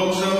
Boże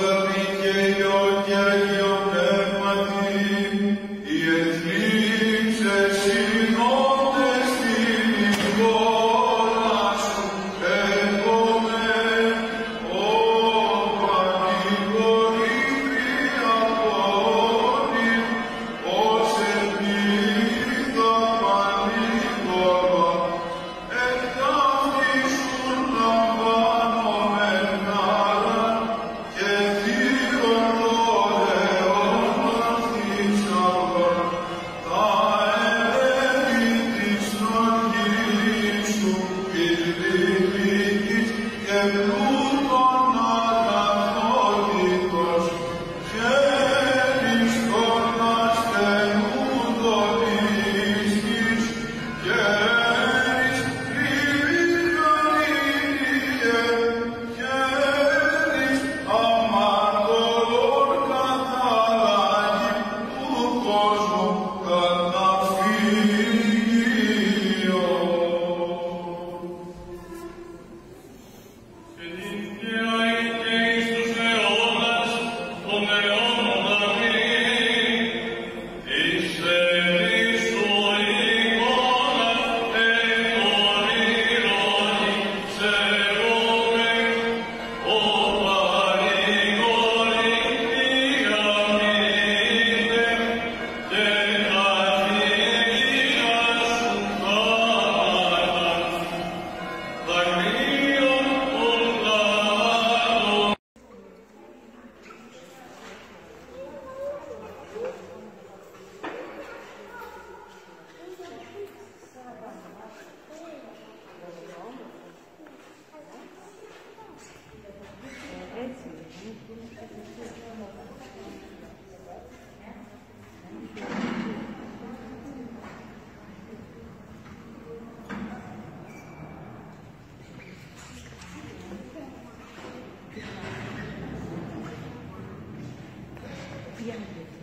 my. pierde.